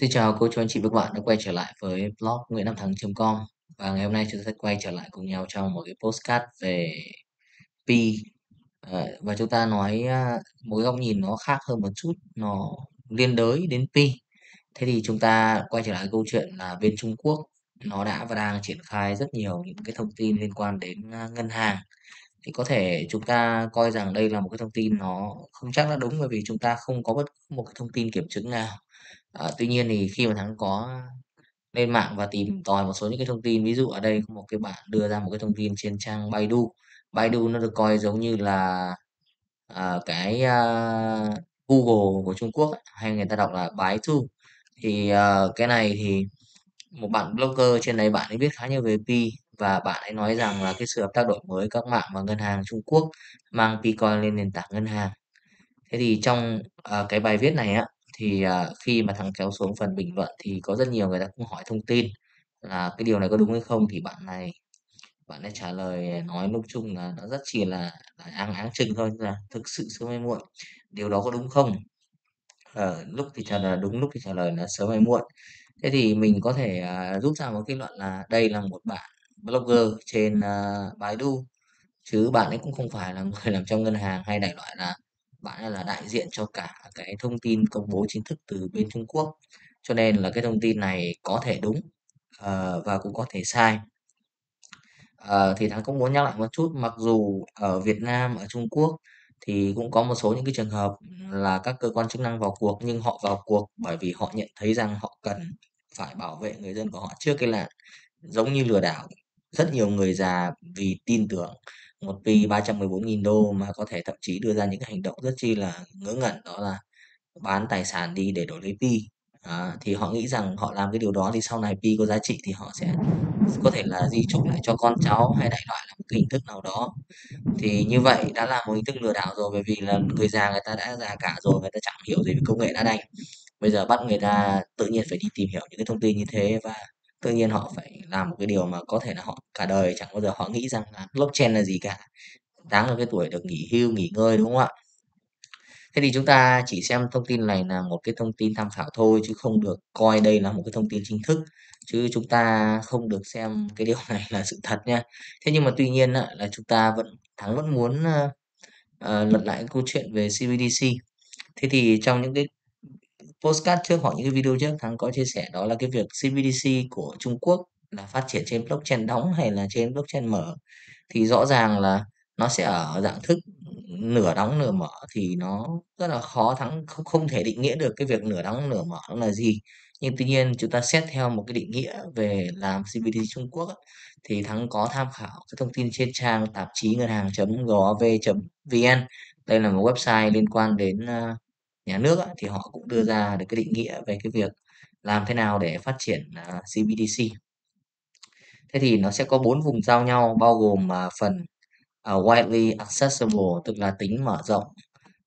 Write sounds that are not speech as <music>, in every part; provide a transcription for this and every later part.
Xin chào cô chú anh chị và các bạn đã quay trở lại với blog nguyễn nam thắng.com và ngày hôm nay chúng ta sẽ quay trở lại cùng nhau trong một cái postcard về pi ờ, và chúng ta nói mỗi một cái góc nhìn nó khác hơn một chút, nó liên đới đến pi thế thì chúng ta quay trở lại câu chuyện là bên Trung Quốc, nó đã và đang triển khai rất nhiều những cái thông tin liên quan đến à, ngân hàng. Thì có thể chúng ta coi rằng đây là một cái thông tin nó không chắc là đúng, bởi vì chúng ta không có bất cứ một cái thông tin kiểm chứng nào. À, tuy nhiên thì khi mà Thắng có lên mạng và tìm tòi một số những cái thông tin ví dụ ở đây có một cái bạn đưa ra một cái thông tin trên trang Baidu. Baidu nó được coi giống như là à, cái à, Google của Trung Quốc ấy, hay người ta đọc là Baidu. Thì à, cái này thì một bạn blogger trên đấy bạn ấy viết khá nhiều về Pi và bạn ấy nói rằng là cái sự hợp tác đổi mới các mạng và ngân hàng Trung Quốc mang Picoin lên nền tảng ngân hàng. Thế thì trong, ờ, cái bài viết này á, thì, à, khi mà thắng kéo xuống phần bình luận thì có rất nhiều người ta cũng hỏi thông tin là cái điều này có đúng hay không, thì bạn này bạn ấy trả lời nói chung chung là nó rất chỉ là là áng áng chừng thôi, là thực sự sớm hay muộn, điều đó có đúng không? Ờ, lúc thì trả lời đúng, lúc thì trả lời là sớm hay muộn. Thế thì mình có thể, à, rút ra một kết luận là đây là một bạn blogger trên, uh, Baidu, chứ bạn ấy cũng không phải là người <laughs> làm trong ngân hàng hay đại loại là bạn là đại diện cho cả cái thông tin công bố chính thức từ bên Trung Quốc. Cho nên là cái thông tin này có thể đúng ờ, và cũng có thể sai. Ờ, thì Thắng cũng muốn nhắc lại một chút, mặc dù ở Việt Nam, ở Trung Quốc thì cũng có một số những cái trường hợp là các cơ quan chức năng vào cuộc nhưng họ vào cuộc bởi vì họ nhận thấy rằng họ cần phải bảo vệ người dân của họ trước cái nạn giống như lừa đảo. Rất nhiều người già vì tin tưởng một pi 314.000 đô mà có thể thậm chí đưa ra những cái hành động rất chi là ngớ ngẩn đó là bán tài sản đi để đổi lấy pi. À, thì họ nghĩ rằng họ làm cái điều đó thì sau này pi có giá trị thì họ sẽ có thể là di chúc lại cho con cháu hay đại loại là một cái hình thức nào đó thì như vậy đã là một hình thức lừa đảo rồi bởi vì là người già người ta đã già cả rồi người ta chẳng hiểu gì về công nghệ đã đành bây giờ bắt người ta tự nhiên phải đi tìm hiểu những cái thông tin như thế và tự nhiên họ phải làm một cái điều mà có thể là họ cả đời chẳng bao giờ họ nghĩ rằng là blockchain là gì cả. Đáng là cái tuổi được nghỉ hưu nghỉ ngơi đúng không ạ? Thế thì chúng ta chỉ xem thông tin này là một cái thông tin tham khảo thôi chứ không được coi đây là một cái thông tin chính thức chứ chúng ta không được xem cái điều này là sự thật nha. Thế nhưng mà tuy nhiên là chúng ta vẫn thắng vẫn muốn uh, ờ, lật lại câu chuyện về CBDC thế thì trong những cái postcard trước hoặc những cái video trước. Thắng có chia sẻ đó là cái việc CBDC của Trung Quốc là phát triển trên blockchain đóng hay là trên blockchain mở. Thì rõ ràng là nó sẽ ở dạng thức nửa đóng nửa mở thì nó rất là khó. Thắng không không thể định nghĩa được cái việc nửa đóng nửa mở nó là gì. Nhưng tuy nhiên chúng ta xét theo một cái định nghĩa về làm CBDC Trung Quốc thì thắng có tham khảo cái thông tin trên trang tạp chí ngân hàng.gov.vn đây là một website liên quan đến à, nhà nước á, thì họ cũng đưa ra được cái định nghĩa về cái việc làm thế nào để phát triển uh, CBDC thế thì nó sẽ có bốn vùng giao nhau bao gồm uh, phần uh, widely accessible tức là tính mở rộng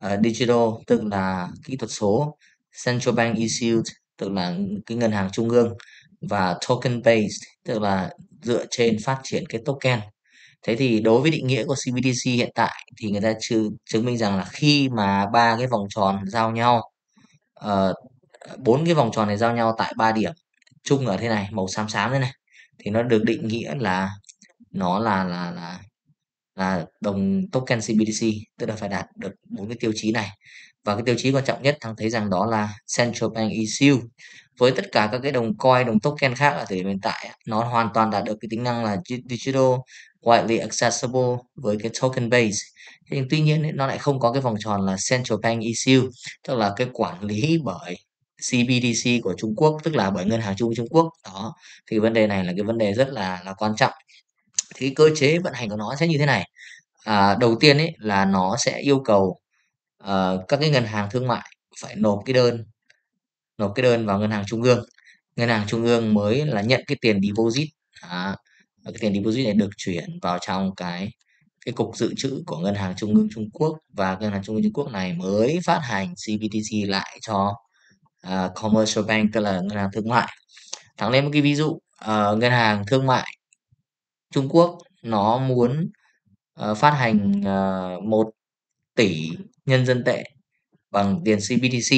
uh, digital tức là kỹ thuật số central bank issued tức là cái ngân hàng trung ương và token based tức là dựa trên phát triển cái token thế thì đối với định nghĩa của CBDC hiện tại thì người ta chưa chứng minh rằng là khi mà ba cái vòng tròn giao nhau bốn bốn cái vòng tròn này giao nhau tại ba điểm chung ở thế này, màu xám xám thế này, thì nó được định nghĩa là, nó là là là là đồng token CBDC tức là phải đạt được bốn cái tiêu chí này. Và cái tiêu chí quan trọng nhất thằng thấy rằng đó là central bank issue với tất cả các cái đồng coin, đồng token khác ở thời điểm hiện tại nó hoàn toàn đạt được cái tính năng là digital widely accessible với cái token base. Thế nhưng tuy nhiên nó lại không có cái vòng tròn là central bank issue tức là cái quản lý bởi CBDC của Trung Quốc tức là bởi ngân hàng trung Trung Quốc. Đó thì vấn đề này là cái vấn đề rất là là quan trọng. Thì cơ chế vận hành của nó sẽ như thế này. À, đầu tiên ấy là nó sẽ yêu cầu uh, các cái ngân hàng thương mại phải nộp cái đơn nộp cái đơn vào ngân hàng trung ương. Ngân hàng trung ương mới là nhận cái tiền deposit. À, cái tiền deposit này được chuyển vào trong cái cái cục dự trữ của ngân hàng trung ương Trung Quốc. Và ngân hàng trung ương Trung Quốc này mới phát hành CBDC lại cho uh, commercial bank tức là ngân hàng thương mại. Thẳng lên một cái ví dụ uh, ngân hàng thương mại Trung Quốc nó muốn uh, phát hành uh, 1 tỷ nhân dân tệ bằng tiền CBDC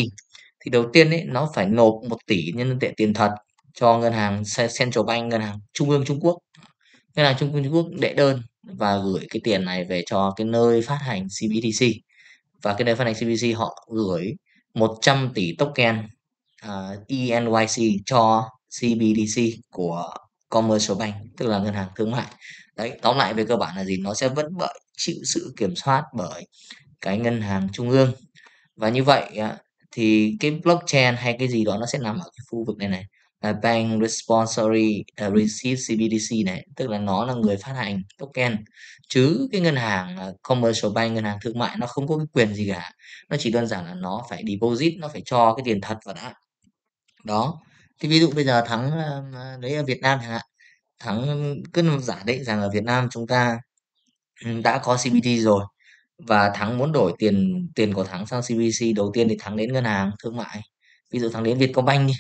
thì đầu tiên ấy nó phải nộp 1 tỷ nhân dân tệ tiền thật cho ngân hàng Central Bank, ngân hàng trung ương Trung Quốc. Ngân hàng trung ương Trung Quốc đệ đơn và gửi cái tiền này về cho cái nơi phát hành CBDC. Và cái nơi phát hành CBDC họ gửi 100 tỷ token à, uh, ENYC cho CBDC của Commercial Bank, tức là ngân hàng thương mại. Đấy, tóm lại về cơ bản là gì? Nó sẽ vẫn bởi chịu sự kiểm soát bởi cái ngân hàng trung ương. Và như vậy thì cái blockchain hay cái gì đó nó sẽ nằm ở cái khu vực này này. Là Bank Responsory uh, Receive CBDC này, tức là nó là người phát hành token. Chứ cái ngân hàng uh, Commercial Bank, ngân hàng thương mại nó không có cái quyền gì cả. Nó chỉ đơn giản là nó phải deposit, nó phải cho cái tiền thật vào đã. Đó. Thì ví dụ bây giờ thắng uh, đấy ở Việt Nam chẳng hạn thắng cứ giả định rằng ở Việt Nam chúng ta đã có CBD rồi và thắng muốn đổi tiền tiền của thắng sang CBDC đầu tiên thì thắng đến ngân hàng thương mại ví dụ thắng đến Vietcombank đi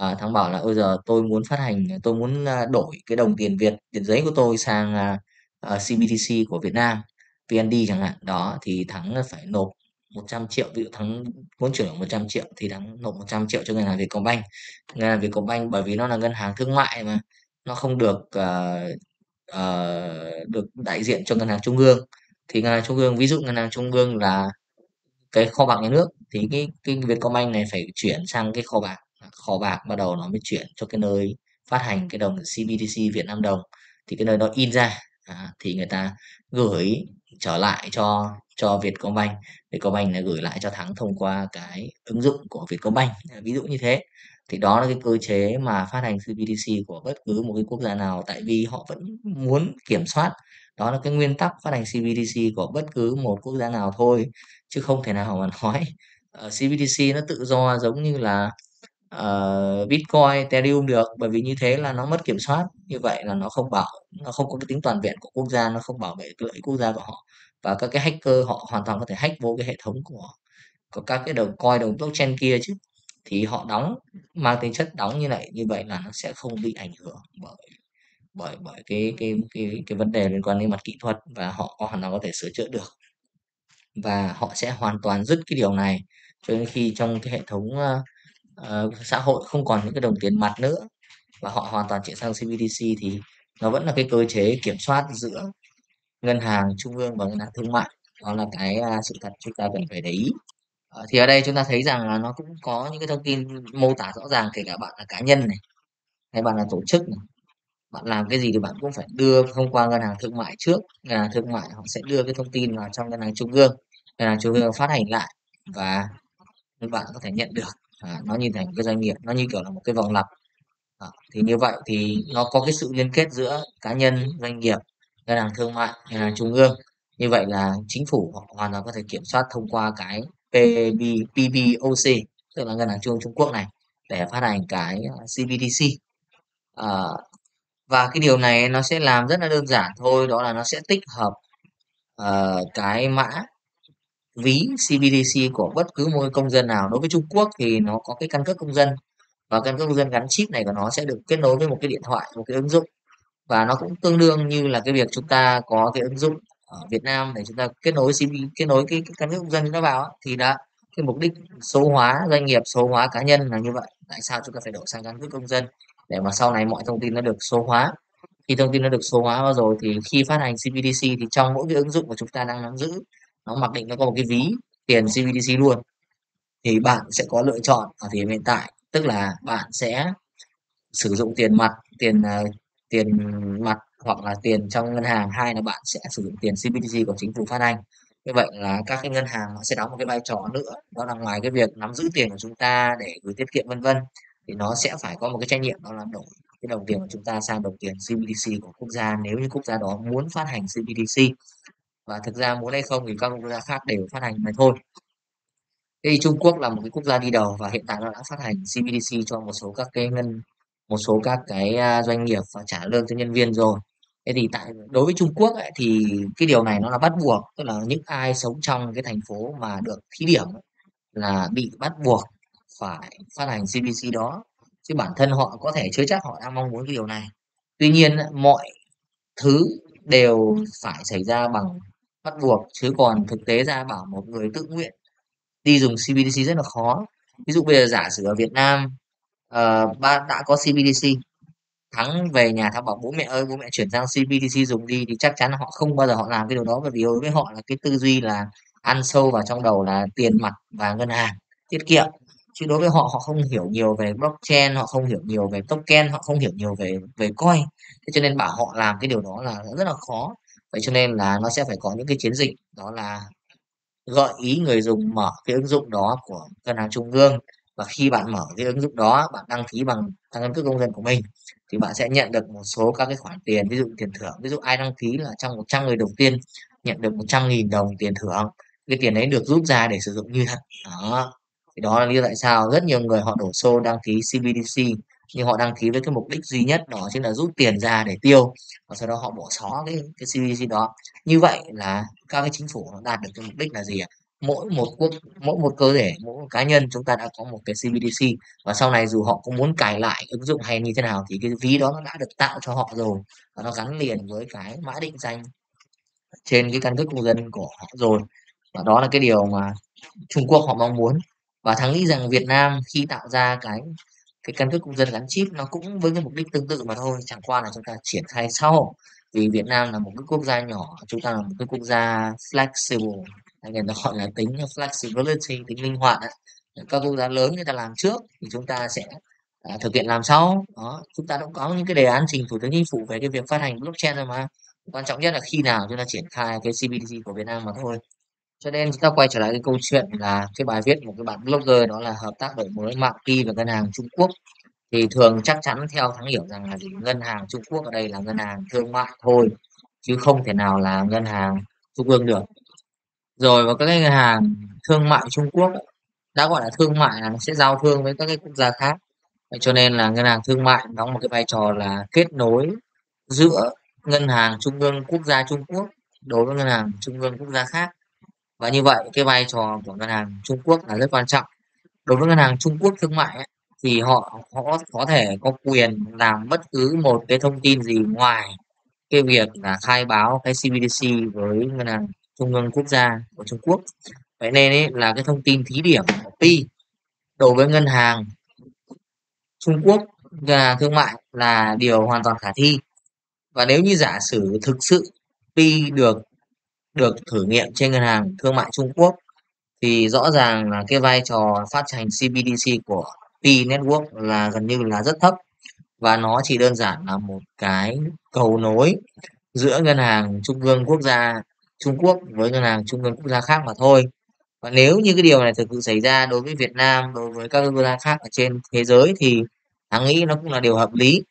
à, thắng bảo là bây giờ tôi muốn phát hành tôi muốn đổi cái đồng tiền Việt tiền giấy của tôi sang à, ờ, uh, CBDC của Việt Nam VND chẳng hạn. Đó thì thắng phải nộp 100 triệu ví dụ thắng muốn chuyển đổi 100 triệu thì thắng nộp 100 triệu cho ngân hàng Vietcombank ngân hàng Vietcombank bởi vì nó là ngân hàng thương mại mà nó không được uh, uh, được đại diện cho ngân hàng trung ương. Thì ngân hàng trung ương ví dụ ngân hàng trung ương là cái kho bạc nhà nước thì cái cái Vietcombank này phải chuyển sang cái kho bạc kho bạc bắt đầu nó mới chuyển cho cái nơi phát hành cái đồng CBDC Việt Nam đồng. Thì cái nơi đó in ra à, thì người ta gửi trở lại cho cho Vietcombank. Vietcombank này gửi lại cho thắng thông qua cái ứng dụng của Vietcombank ví dụ như thế. Thì đó là cái cơ chế mà phát hành CBDC của bất cứ một cái quốc gia nào tại vì họ vẫn muốn kiểm soát. Đó là cái nguyên tắc phát hành CBDC của bất cứ một quốc gia nào thôi chứ không thể nào mà nói uh, ờ, CBDC nó tự do giống như là uh, Bitcoin, Ethereum được bởi vì như thế là nó mất kiểm soát. Như vậy là nó không bảo nó không có cái tính toàn vẹn của quốc gia nó không bảo vệ lợi ích quốc gia của họ. Và các cái hacker họ hoàn toàn có thể hack vô cái hệ thống của của các cái đồng coin đồng blockchain kia chứ. Thì họ đóng mang tính chất đóng như này như vậy là nó sẽ không bị ảnh hưởng bởi bởi bởi cái cái cái cái vấn đề liên quan đến mặt kỹ thuật và họ có hoàn toàn có thể sửa chữa được. Và họ sẽ hoàn toàn dứt cái điều này cho đến khi trong cái hệ thống uh, uh, xã hội không còn những cái đồng tiền mặt nữa và họ hoàn toàn chuyển sang CBDC thì nó vẫn là cái cơ chế kiểm soát giữa ngân hàng trung ương và ngân hàng thương mại. Đó là cái uh, sự thật chúng ta cần phải để ý. Uh, thì ở đây chúng ta thấy rằng là nó cũng có những cái thông tin mô tả rõ ràng kể cả bạn là cá nhân này hay bạn là tổ chức này. Bạn làm cái gì thì bạn cũng phải đưa thông qua ngân hàng thương mại trước. Ngân hàng thương mại họ sẽ đưa cái thông tin vào trong ngân hàng trung ương. Ngân hàng trung ương phát hành lại và bạn có thể nhận được à, nó như thành một cái doanh nghiệp nó như kiểu là một cái vòng lặp. À, thì như vậy thì nó có cái sự liên kết giữa cá nhân doanh nghiệp ngân hàng thương mại ngân hàng trung ương. Như vậy là chính phủ hoàn toàn có thể kiểm soát thông qua cái PB, PBOC tức là ngân hàng trung ương Trung Quốc này để phát hành cái à, CBDC à, và cái điều này nó sẽ làm rất là đơn giản thôi đó là nó sẽ tích hợp uh, cái mã ví CBDC của bất cứ một công dân nào. Đối với Trung Quốc thì nó có cái căn cước công dân và căn cước công dân gắn chip này của nó sẽ được kết nối với một cái điện thoại một cái ứng dụng. Và nó cũng tương đương như là cái việc chúng ta có cái ứng dụng ở Việt Nam để chúng ta kết nối CB kết nối cái, cái căn cước công dân chúng ta vào thì đã cái mục đích số hóa doanh nghiệp số hóa cá nhân là như vậy. Tại sao chúng ta phải đổi sang căn cước công dân? Để mà sau này mọi thông tin nó được số hóa. Khi thông tin nó được số hóa rồi thì khi phát hành CBDC thì trong mỗi cái ứng dụng của chúng ta đang nắm giữ nó mặc định nó có một cái ví tiền CBDC luôn. Thì bạn sẽ có lựa chọn ở thời điểm hiện tại. Tức là bạn sẽ sử dụng tiền mặt tiền uh, tiền mặt hoặc là tiền trong ngân hàng hay là bạn sẽ sử dụng tiền CBDC của chính phủ phát hành. Như vậy là các cái ngân hàng nó sẽ đóng một cái vai trò nữa. Đó là ngoài cái việc nắm giữ tiền của chúng ta để gửi tiết kiệm vân vân thì nó sẽ phải có một cái trách nhiệm đó là đổi cái đồng tiền của chúng ta sang đồng tiền CBDC của quốc gia. Nếu như quốc gia đó muốn phát hành CBDC và thực ra muốn hay không thì các quốc gia khác đều phát hành mà thôi. Thì Trung Quốc là một cái quốc gia đi đầu và hiện tại nó đã phát hành CBDC cho một số các cái ngân một số các cái à, doanh nghiệp và trả lương cho nhân viên rồi. Thế thì tại đối với Trung Quốc ấy, thì cái điều này nó là bắt buộc tức là những ai sống trong cái thành phố mà được thí điểm là bị bắt buộc phải phát hành CBDC đó. Chứ bản thân họ có thể chưa chắc họ đang mong muốn cái điều này. Tuy nhiên mọi thứ đều phải xảy ra bằng bắt buộc. Chứ còn thực tế ra bảo một người tự nguyện đi dùng CBDC rất là khó. Ví dụ bây giờ giả sử ở Việt Nam ờ, ba đã có CBDC Thắng về nhà Thắng bảo bố mẹ ơi bố mẹ chuyển sang CBDC dùng đi. Thì chắc chắn là họ không bao giờ họ làm cái điều đó bởi vì đối với họ là cái tư duy là ăn sâu vào trong đầu là tiền mặt và ngân hàng tiết kiệm. Chứ đối với họ họ không hiểu nhiều về blockchain họ không hiểu nhiều về token họ không hiểu nhiều về về coin. Thế cho nên bảo họ làm cái điều đó là rất là khó vậy cho nên là nó sẽ phải có những cái chiến dịch đó là gợi ý người dùng mở cái ứng dụng đó của ngân hàng trung ương. Và khi bạn mở cái ứng dụng đó bạn đăng ký bằng căn cước công dân của mình thì bạn sẽ nhận được một số các cái khoản tiền ví dụ tiền thưởng. Ví dụ ai đăng ký là trong 100 người đầu tiên nhận được 100.000 đồng tiền thưởng cái tiền đấy được rút ra để sử dụng như thật đó. Thì đó là lý do tại sao rất nhiều người họ đổ xô đăng ký CBDC nhưng họ đăng ký với cái mục đích duy nhất đó chính là rút tiền ra để tiêu, và sau đó họ bỏ xó cái cái CBDC đó. Như vậy là các cái chính phủ nó đạt được cái mục đích là gì ạ? Mỗi một quốc, mỗi một cơ thể, mỗi một cá nhân chúng ta đã có một cái CBDC và sau này dù họ có muốn cài lại ứng dụng hay như thế nào thì cái ví đó nó đã được tạo cho họ rồi, và nó gắn liền với cái mã định danh trên cái căn cước công dân của họ rồi. Và đó là cái điều mà Trung Quốc họ mong muốn. Và thắng nghĩ rằng Việt Nam khi tạo ra cái cái căn cước công dân gắn chip nó cũng với cái mục đích tương tự mà thôi chẳng qua là chúng ta triển khai sau. Vì Việt Nam là một cái quốc gia nhỏ chúng ta là một cái quốc gia flexible hay người ta gọi là tính flexibility tính linh hoạt ấy. các quốc gia lớn người ta làm trước thì chúng ta sẽ à, thực hiện làm sau. Đó chúng ta cũng có những cái đề án trình thủ tướng chính phủ về cái việc phát hành blockchain rồi mà. Quan trọng nhất là khi nào chúng ta triển khai cái CBDC của Việt Nam mà thôi cho nên chúng ta quay trở lại cái câu chuyện là cái bài viết của cái bạn blogger đó là hợp tác đổi mới mạng Pi và ngân hàng Trung Quốc. Thì thường chắc chắn theo thắng hiểu rằng là gì? Ngân hàng Trung Quốc ở đây là ngân hàng thương mại thôi, chứ không thể nào là ngân hàng trung ương được. Rồi, và các cái ngân hàng thương mại Trung Quốc đã gọi là thương mại là nó sẽ giao thương với các cái quốc gia khác. Vậy cho nên là ngân hàng thương mại đóng một cái vai trò là kết nối giữa ngân hàng trung ương quốc gia Trung Quốc đối với ngân hàng trung ương quốc gia khác và như vậy cái vai trò của ngân hàng Trung Quốc là rất quan trọng. Đối với ngân hàng Trung Quốc thương mại ấy, thì họ họ có thể có quyền làm bất cứ một cái thông tin gì ngoài cái việc là khai báo cái CBDC với ngân hàng trung ương quốc gia của Trung Quốc. Vậy nên ấy, là cái thông tin thí điểm của Pi đối với ngân hàng Trung Quốc ngân hàng thương mại là điều hoàn toàn khả thi. Và nếu như giả sử thực sự Pi được được thử nghiệm trên ngân hàng thương mại Trung Quốc thì rõ ràng là cái vai trò phát hành CBDC của Pi Network là gần như là rất thấp. Và nó chỉ đơn giản là một cái cầu nối giữa ngân hàng trung ương quốc gia Trung Quốc với ngân hàng trung ương quốc gia khác mà thôi. Và nếu như cái điều này thực sự xảy ra đối với Việt Nam đối với các quốc gia khác ở trên thế giới thì thắng nghĩ nó cũng là điều hợp lý.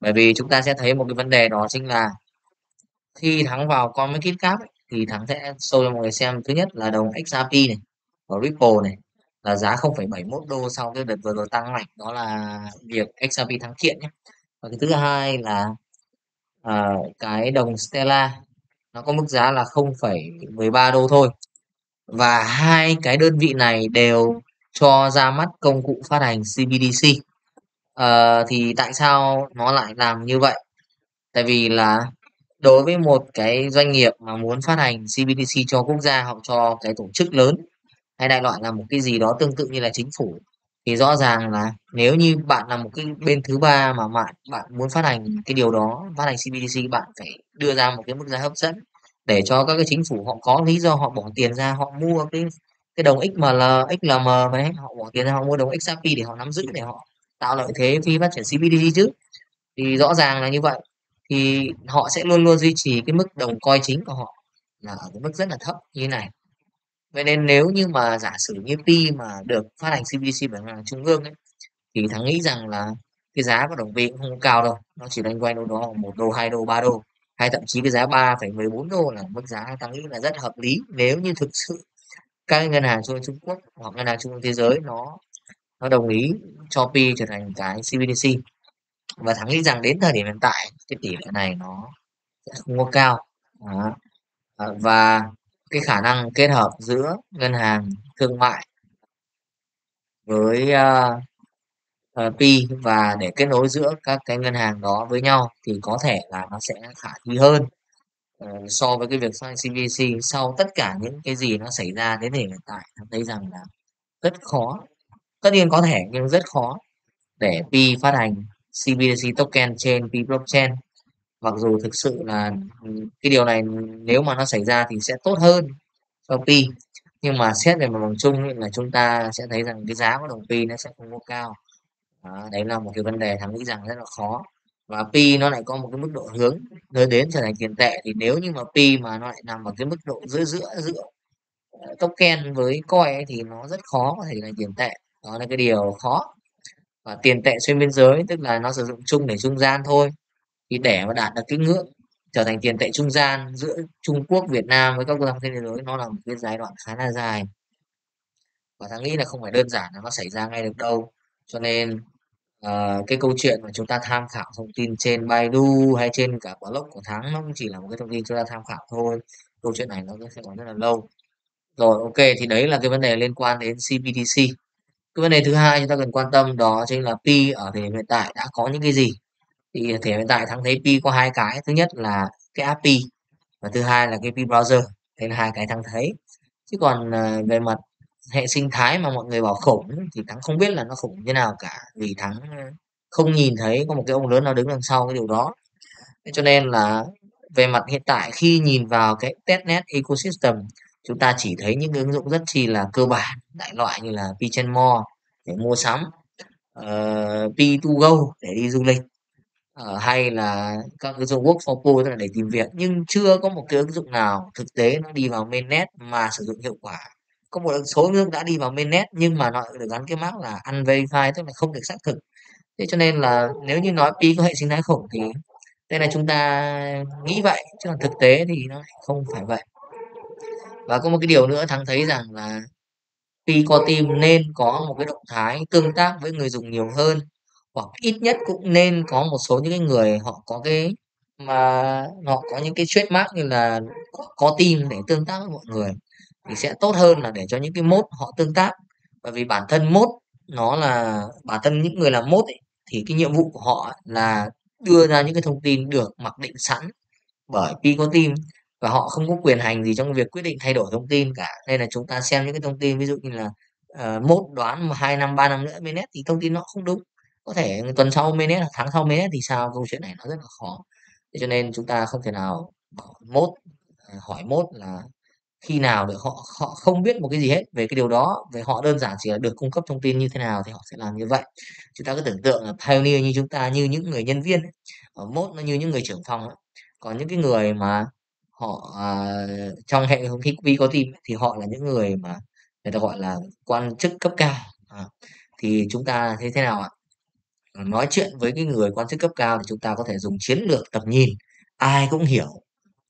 Bởi vì chúng ta sẽ thấy một cái vấn đề đó chính là khi thắng vào con market cáp ấy, thì thắng sẽ show cho mọi người xem. Thứ nhất là đồng XRP này và Ripple này là giá 0,71 đô sau cái đợt vừa rồi tăng mạnh. Đó là việc XRP thắng kiện nhé. Và cái thứ hai là uh, cái đồng Stella nó có mức giá là 0,13 đô thôi. Và hai cái đơn vị này đều cho ra mắt công cụ phát hành CBDC uh, ờ, thì tại sao nó lại làm như vậy? Tại vì là đối với một cái doanh nghiệp mà muốn phát hành CBDC cho quốc gia hoặc cho cái tổ chức lớn hay đại loại là một cái gì đó tương tự như là chính phủ thì rõ ràng là nếu như bạn là một cái bên thứ ba mà bạn bạn muốn phát hành cái điều đó phát hành CBDC bạn phải đưa ra một cái mức giá hấp dẫn để cho các cái chính phủ họ có lý do họ bỏ tiền ra họ mua cái cái đồng XML XLM đấy họ bỏ tiền ra họ mua đồng XRP để họ nắm giữ để họ tạo lợi thế khi phát triển CBDC chứ. Thì rõ ràng là như vậy thì họ sẽ luôn luôn duy trì cái mức đồng coin chính của họ là ở cái mức rất là thấp như thế này. Vậy nên nếu như mà giả sử như Pi mà được phát hành CBDC bởi ngân hàng trung ương ấy, thì thắng nghĩ rằng là cái giá của đồng Pi cũng không cao đâu nó chỉ loanh quanh đâu đó một đô hai đô ba đô hay thậm chí cái giá 3,14 đô là mức giá thắng nghĩ là rất hợp lý. Nếu như thực sự các ngân hàng trung Trung Quốc hoặc ngân hàng trung ương thế giới nó nó đồng ý cho Pi trở thành cái CBDC và thắng nghĩ rằng đến thời điểm hiện tại cái tỷ lệ này nó sẽ không có cao. Đó. Ờ, và cái khả năng kết hợp giữa ngân hàng thương mại với uh, uh, Pi và để kết nối giữa các cái ngân hàng đó với nhau thì có thể là nó sẽ khả thi hơn uh, so với cái việc sang CBC sau tất cả những cái gì nó xảy ra đến thời hiện tại thấy rằng là rất khó. Tất nhiên có thể nhưng rất khó để Pi phát hành CBDC token trên Pi blockchain. Mặc dù thực sự là cái điều này nếu mà nó xảy ra thì sẽ tốt hơn cho Pi nhưng mà xét về mặt bằng chung là chúng ta sẽ thấy rằng cái giá của đồng Pi nó sẽ không có cao. Đó, đấy là một cái vấn đề thắng nghĩ rằng rất là khó. Và pi nó lại có một cái mức độ hướng hướng đến trở thành tiền tệ. Thì nếu như mà pi mà nó lại nằm ở cái mức độ giữa giữa giữa ờ, token với coin ấy, thì nó rất khó có thể là tiền tệ. Đó là cái điều khó và tiền tệ xuyên biên giới tức là nó sử dụng chung để trung gian thôi. Thì để mà đạt được cái ngưỡng trở thành tiền tệ trung gian giữa Trung Quốc, Việt Nam với các quốc gia trên thế giới nó là một cái giai đoạn khá là dài. Và ta nghĩ là không phải đơn giản là nó xảy ra ngay được đâu. Cho nên uh, cái câu chuyện mà chúng ta tham khảo thông tin trên Baidu hay trên cả blog của Thắng nó cũng chỉ là một cái thông tin chúng ta tham khảo thôi. Câu chuyện này nó sẽ còn rất là lâu. Rồi ok thì đấy là cái vấn đề liên quan đến CBDC cái vấn đề thứ hai chúng ta cần quan tâm đó chính là Pi ở thời điểm hiện tại đã có những cái gì. Thì thời điểm hiện tại Thắng thấy Pi có hai cái. Thứ nhất là cái API và thứ hai là cái Pi browser. Đây là hai cái Thắng thấy chứ còn ờ, về mặt hệ sinh thái mà mọi người bảo khủng thì thắng không biết là nó khủng như nào cả. Vì thắng ờ, không nhìn thấy có một cái ông lớn nào đứng đằng sau cái điều đó. Cho nên là về mặt hiện tại khi nhìn vào cái testnet ecosystem chúng ta chỉ thấy những ứng dụng rất chi là cơ bản đại loại như là Pichenmore để mua sắm ờ, uh, P2Go để đi du lịch uh, hay là các ứng dụng Work for pool tức là để tìm việc. Nhưng chưa có một cái ứng dụng nào thực tế nó đi vào mainnet mà sử dụng hiệu quả. Có một số ứng dụng đã đi vào mainnet nhưng mà nó được gắn cái mác là unverified tức là không được xác thực. Thế cho nên là nếu như nói pi có hệ sinh thái khủng thì đây là chúng ta nghĩ vậy chứ còn thực tế thì nó không phải vậy và có một cái điều nữa thắng thấy rằng là pi có team nên có một cái động thái tương tác với người dùng nhiều hơn hoặc ít nhất cũng nên có một số những cái người họ có cái mà họ có những cái trademark như là có team để tương tác với mọi người thì sẽ tốt hơn là để cho những cái mốt họ tương tác. Bởi vì bản thân mốt nó là bản thân những người làm mốt ấy, thì cái nhiệm vụ của họ là đưa ra những cái thông tin được mặc định sẵn bởi Pico Team và họ không có quyền hành gì trong việc quyết định thay đổi thông tin cả. Nên là chúng ta xem những cái thông tin ví dụ như là uh, mốt đoán một hai năm ba năm nữa mainnet thì thông tin nó không đúng. Có thể tuần sau mainnet tháng sau mainnet thì sao? Câu chuyện này nó rất là khó. Thế cho nên chúng ta không thể nào bảo mốt ờ, hỏi mốt là khi nào được họ họ không biết một cái gì hết về cái điều đó về họ đơn giản chỉ là được cung cấp thông tin như thế nào thì họ sẽ làm như vậy. Chúng ta cứ tưởng tượng là pioneer như chúng ta như những người nhân viên ở ờ, mốt nó như những người trưởng phòng ấy. còn những cái người mà họ à, trong hệ thống khi có team thì họ là những người mà người ta gọi là quan chức cấp cao. À, thì chúng ta thấy thế nào ạ? À, nói chuyện với cái người quan chức cấp cao thì chúng ta có thể dùng chiến lược tầm nhìn ai cũng hiểu.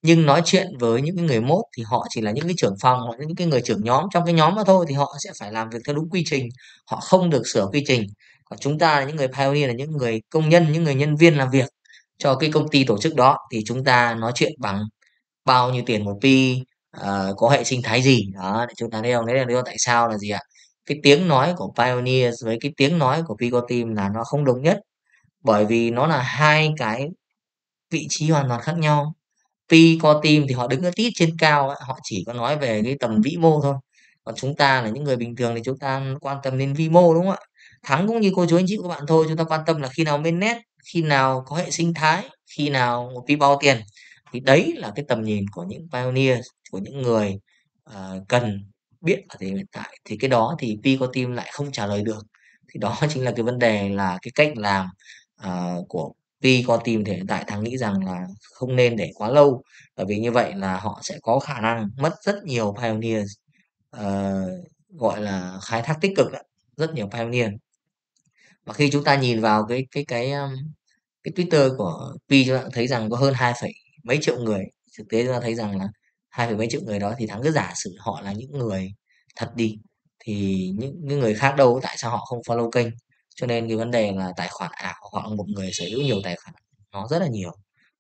Nhưng nói chuyện với những cái người mốt thì họ chỉ là những cái trưởng phòng hoặc những cái người trưởng nhóm trong cái nhóm mà thôi thì họ sẽ phải làm việc theo đúng quy trình họ không được sửa quy trình. Còn chúng ta là những người pioneer là những người công nhân những người nhân viên làm việc cho cái công ty tổ chức đó thì chúng ta nói chuyện bằng bao nhiêu tiền một pi uh, ờ, có hệ sinh thái gì? Đó để chúng ta thấy không đấy là lý do tại sao là gì ạ? Cái tiếng nói của pioneer với cái tiếng nói của Pico Team là nó không đồng nhất bởi vì nó là hai cái vị trí hoàn toàn khác nhau. Pi co team thì họ đứng ở tít trên cao ấy, họ chỉ có nói về cái tầm vĩ mô thôi. Còn chúng ta là những người bình thường thì chúng ta quan tâm đến vi mô đúng không ạ? Thắng cũng như cô chú anh chị của bạn thôi chúng ta quan tâm là khi nào mainnet khi nào có hệ sinh thái khi nào một pi bao tiền thì đấy là cái tầm nhìn của những pioneer của những người uh, cần biết ở thời điểm hiện tại. Thì cái đó thì pi co team lại không trả lời được. Thì đó <laughs> chính là cái vấn đề là cái cách làm uh, của Pi con team thì hiện tại thắng nghĩ rằng là không nên để quá lâu. Bởi vì như vậy là họ sẽ có khả năng mất rất nhiều pioneer uh, ờ, gọi là khai thác tích cực rất nhiều pioneer. Và khi chúng ta nhìn vào cái cái cái cái Twitter của Pi chúng ta thấy rằng có hơn hai phẩy mấy triệu người. Thực tế chúng ta thấy rằng là hai mấy triệu người đó thì thắng cứ giả sử họ là những người thật đi thì những, những người khác đâu tại sao họ không follow kênh? Cho nên cái vấn đề là tài khoản ảo hoặc một người sở hữu nhiều tài khoản nó rất là nhiều.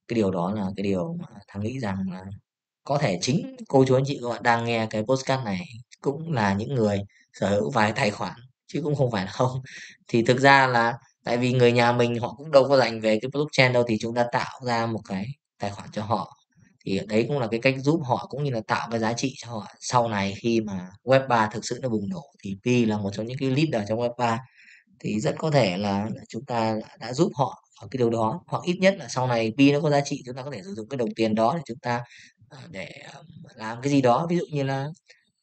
Cái điều đó là cái điều mà thắng nghĩ rằng là có thể chính cô chú anh chị các bạn đang nghe cái postcard này cũng là những người sở hữu vài tài khoản chứ cũng không phải là không. <laughs> Thì thực ra là tại vì người nhà mình họ cũng đâu có dành về cái blockchain đâu thì chúng ta tạo ra một cái tài khoản cho họ. Thì đấy cũng là cái cách giúp họ cũng như là tạo cái giá trị cho họ. Sau này khi mà web 3 thực sự nó bùng nổ thì Pi là một trong những cái leader trong web 3 thì rất có thể là chúng ta đã giúp họ ở cái điều đó. Hoặc ít nhất là sau này Pi nó có giá trị chúng ta có thể sử dụng cái đồng tiền đó để chúng ta ờ, để ờ, làm cái gì đó. Ví dụ như là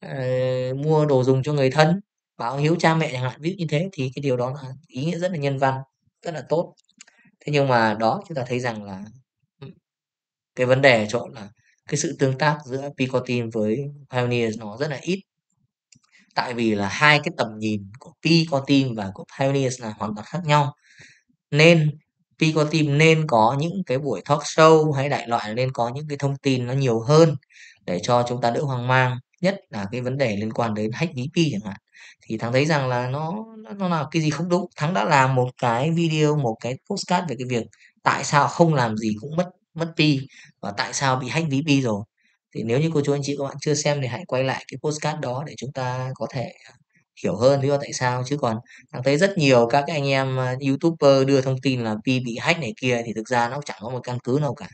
uh, mua đồ dùng cho người thân báo hiếu cha mẹ chẳng hạn ví dụ như thế thì cái điều đó là ý nghĩa rất là nhân văn rất là tốt. Thế nhưng mà đó chúng ta thấy rằng là cái vấn đề chỗ là cái sự tương tác giữa Picotin với Pioneer nó rất là ít. Tại vì là hai cái tầm nhìn của Picotin và của Pioneer là hoàn toàn khác nhau. Nên Picotin nên có những cái buổi talk show hay đại loại nên có những cái thông tin nó nhiều hơn để cho chúng ta đỡ hoang mang, nhất là cái vấn đề liên quan đến hack ví chẳng hạn. Thì thắng thấy rằng là nó nó là cái gì không đúng. Thắng đã làm một cái video, một cái postcard về cái việc tại sao không làm gì cũng mất mất pi và tại sao bị hack ví pi rồi. Thì nếu như cô chú anh chị các bạn chưa xem thì hãy quay lại cái postcard đó để chúng ta có thể à, hiểu hơn lý do tại sao. Chứ còn đang thấy rất nhiều các cái anh em à, youtuber đưa thông tin là pi bị hack này kia thì thực ra nó chẳng có một căn cứ nào cả.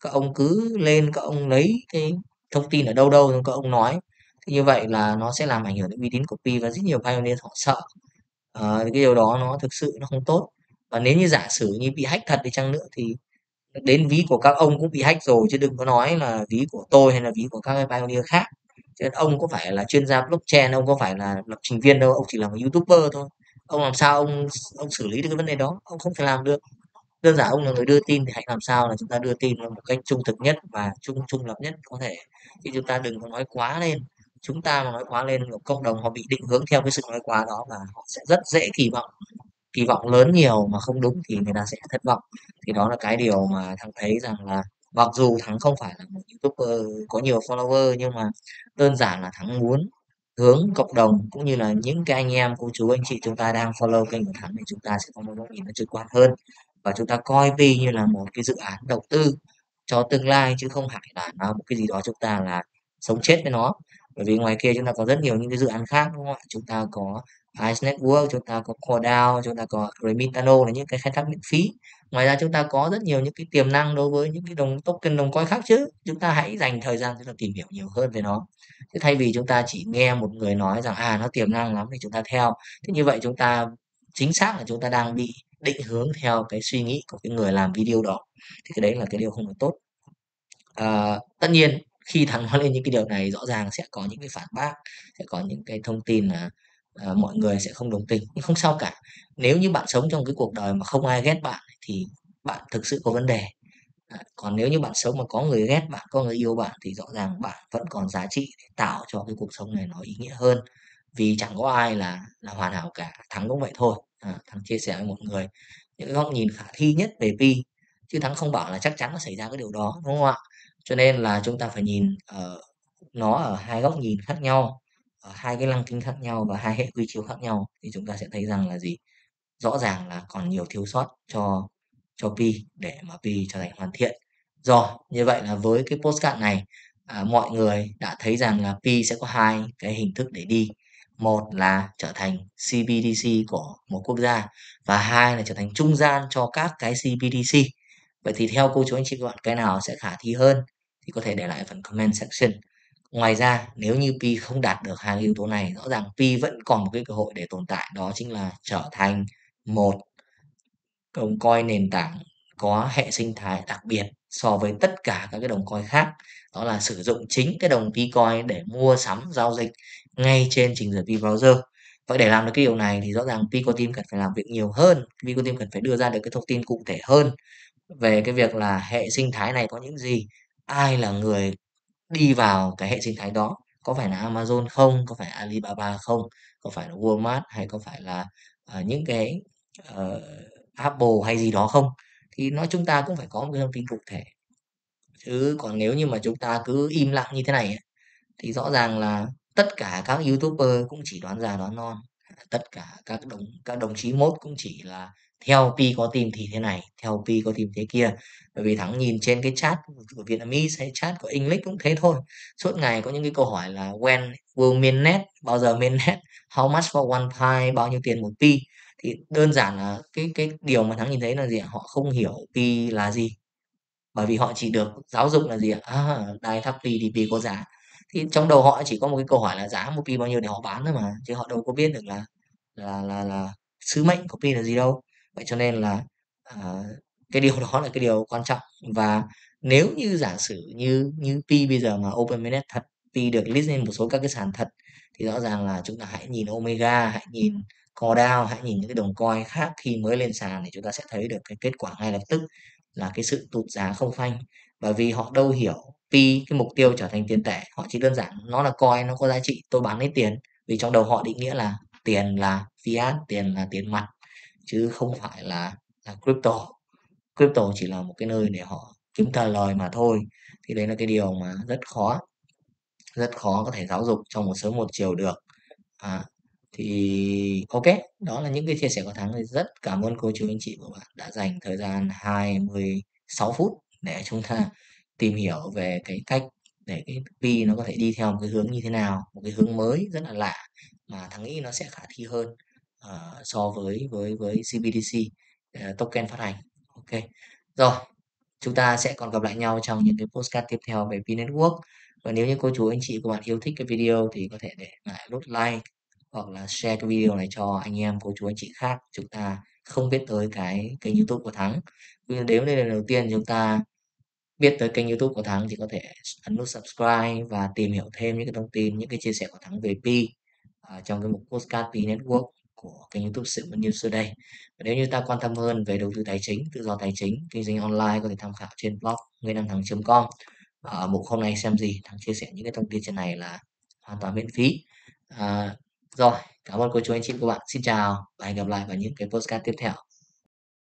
Các ông cứ lên các ông lấy cái thông tin ở đâu đâu các ông nói. Thì như vậy là nó sẽ làm ảnh hưởng đến uy tín của pi và rất nhiều pioneer họ sợ. Ờ, cái điều đó nó thực sự nó không tốt. Và nếu như giả sử như bị hack thật đi chăng nữa thì đến ví của các ông cũng bị hack rồi, chứ đừng có nói là ví của tôi hay là ví của các pioneer khác. Chứ ông có phải là chuyên gia blockchain, ông có phải là lập trình viên đâu, ông chỉ là một youtuber thôi. Ông làm sao ông ông xử lý được cái vấn đề đó? Ông không thể làm được. Đơn giản ông là người đưa tin thì hãy làm sao là chúng ta đưa tin một cách trung thực nhất và trung trung lập nhất có thể. Chứ chúng ta đừng có nói quá lên. Chúng ta mà nói quá lên, cộng đồng họ bị định hướng theo cái sự nói quá đó và họ sẽ rất dễ kỳ vọng kỳ vọng lớn nhiều mà không đúng thì người ta sẽ thất vọng. Thì đó là cái điều mà thằng thấy rằng là mặc dù thắng không phải là một youtuber có nhiều follower, nhưng mà đơn giản là thắng muốn hướng cộng đồng cũng như là những cái anh em, cô chú, anh chị chúng ta đang follow kênh của thắng thì chúng ta sẽ có một góc nhìn nó trực quan hơn. Và chúng ta coi vi như là một cái dự án đầu tư cho tương lai, chứ không phải là nó một cái gì đó chúng ta là sống chết với nó. Bởi vì ngoài kia chúng ta có rất nhiều những cái dự án khác, đúng không ạ? Chúng ta có Ice Network chúng ta có CoreDAO chúng ta có Remitano là những cái khai thác miễn phí. Ngoài ra chúng ta có rất nhiều những cái tiềm năng đối với những cái đồng token đồng coin khác chứ. Chúng ta hãy dành thời gian chúng ta tìm hiểu nhiều hơn về nó. Chứ thay vì chúng ta chỉ nghe một người nói rằng à nó tiềm năng lắm thì chúng ta theo. Thế như vậy chúng ta chính xác là chúng ta đang bị định hướng theo cái suy nghĩ của cái người làm video đó. Thì cái đấy là cái điều không được tốt. À, tất nhiên khi thắng nói lên những cái điều này rõ ràng sẽ có những cái phản bác sẽ có những cái thông tin là à, mọi người sẽ không đồng tình nhưng không sao cả. Nếu như bạn sống trong cái cuộc đời mà không ai ghét bạn thì bạn thực sự có vấn đề. À, còn nếu như bạn sống mà có người ghét bạn có người yêu bạn thì rõ ràng bạn vẫn còn giá trị để tạo cho cái cuộc sống này nó ý nghĩa hơn. Vì chẳng có ai là là hoàn hảo cả thắng cũng vậy thôi. À, thắng chia sẻ với một người những góc nhìn khả thi nhất về pi chứ thắng không bảo là chắc chắn nó xảy ra cái điều đó đúng không ạ? Cho nên là chúng ta phải nhìn ở nó ở hai góc nhìn khác nhau Ờ, hai cái lăng kính khác nhau và hai hệ quy chiếu khác nhau thì chúng ta sẽ thấy rằng là gì? Rõ ràng là còn nhiều thiếu sót cho cho Pi để mà Pi trở thành hoàn thiện. Rồi như vậy là với cái postcard này à, mọi người đã thấy rằng là Pi sẽ có hai cái hình thức để đi. Một là trở thành CBDC của một quốc gia và hai là trở thành trung gian cho các cái CBDC vậy thì theo cô chú anh chị các bạn cái nào sẽ khả thi hơn? Thì có thể để lại phần comment section ngoài ra, nếu như Pi không đạt được hai yếu tố này, rõ ràng Pi vẫn còn một cái cơ hội để tồn tại, đó chính là trở thành một đồng coin nền tảng có hệ sinh thái đặc biệt so với tất cả các cái đồng coin khác. Đó là sử dụng chính cái đồng Picoin để mua sắm, giao dịch ngay trên trình duyệt Pi browser. Vậy để làm được cái điều này thì rõ ràng Pico Team cần phải làm việc nhiều hơn Pico Team cần phải đưa ra được cái thông tin cụ thể hơn về cái việc là hệ sinh thái này có những gì, ai là người đi vào cái hệ sinh thái đó có phải là Amazon không có phải Alibaba không có phải là Walmart hay có phải là uh, những cái uh, Apple hay gì đó không? Thì nói chúng ta cũng phải có một cái thông tin cụ thể. Chứ còn nếu như mà chúng ta cứ im lặng như thế này thì rõ ràng là tất cả các youtuber cũng chỉ đoán già đoán non tất cả các đồng các đồng chí mốt cũng chỉ là theo Pi có tìm thì thế này theo Pi có tìm thế kia. Bởi vì thắng nhìn trên cái chat của Vietnamese hay chat của English cũng thế thôi. Suốt ngày có những cái câu hỏi là when will mainnet bao giờ mainnet how much for one pi bao nhiêu tiền một pi. Thì đơn giản là cái cái điều mà thắng nhìn thấy là gì họ không hiểu pi là gì. Bởi vì họ chỉ được giáo dục là gì ạ? À, đài tháp pi thì pi có giá. Thì trong đầu họ chỉ có một cái câu hỏi là giá một pi bao nhiêu để họ bán thôi mà. Chứ họ đâu có biết được là là là là sứ mệnh của pi là gì đâu vậy cho nên là à, cái điều đó là cái điều quan trọng. Và nếu như giả sử như như pi bây giờ mà open mainnet thật pi được list lên một số các cái sàn thật thì rõ ràng là chúng ta hãy nhìn omega hãy nhìn CoreDAO hãy nhìn những cái đồng coin khác khi mới lên sàn thì chúng ta sẽ thấy được cái kết quả ngay lập tức là cái sự tụt giá không phanh. Bởi vì họ đâu hiểu pi cái mục tiêu trở thành tiền tệ họ chỉ đơn giản nó là coin nó có giá trị tôi bán lấy tiền. Vì trong đầu họ định nghĩa là tiền là fiat tiền là tiền mặt chứ không phải là là crypto. Crypto chỉ là một cái nơi để họ kiếm tờ lời mà thôi thì đấy là cái điều mà rất khó rất khó có thể giáo dục trong một sớm một chiều được. À, thì ok đó là những cái chia sẻ của Thắng. Thì rất cảm ơn cô chú anh chị của bạn đã dành thời gian 26 phút để chúng ta tìm hiểu về cái cách để cái pi nó có thể đi theo một cái hướng như thế nào một cái hướng mới rất là lạ mà Thắng nghĩ nó sẽ khả thi hơn uh, so với với với CBDC uh, ờ, token phát hành. Ok. Rồi chúng ta sẽ còn gặp lại nhau trong những cái postcard tiếp theo về Pi Network. Và nếu như cô chú anh chị của bạn yêu thích cái video thì có thể để lại nút like hoặc là share cái video này cho anh em cô chú anh chị khác. Chúng ta không biết tới cái kênh YouTube của Thắng. Nếu đây là lần đầu tiên chúng ta biết tới kênh YouTube của Thắng thì có thể ấn nút subscribe và tìm hiểu thêm những cái thông tin những cái chia sẻ của Thắng về Pi uh, trong cái mục postcard Pi Network của kênh YouTube sự News đây. Và nếu như ta quan tâm hơn về đầu tư tài chính tự do tài chính kinh doanh online có thể tham khảo trên blog người năm thắng.com ở mục hôm nay xem gì thằng chia sẻ những cái thông tin trên này là hoàn toàn miễn phí. À, rồi cảm ơn cô chú anh chị các bạn. Xin chào và hẹn gặp lại vào những cái postcard tiếp theo.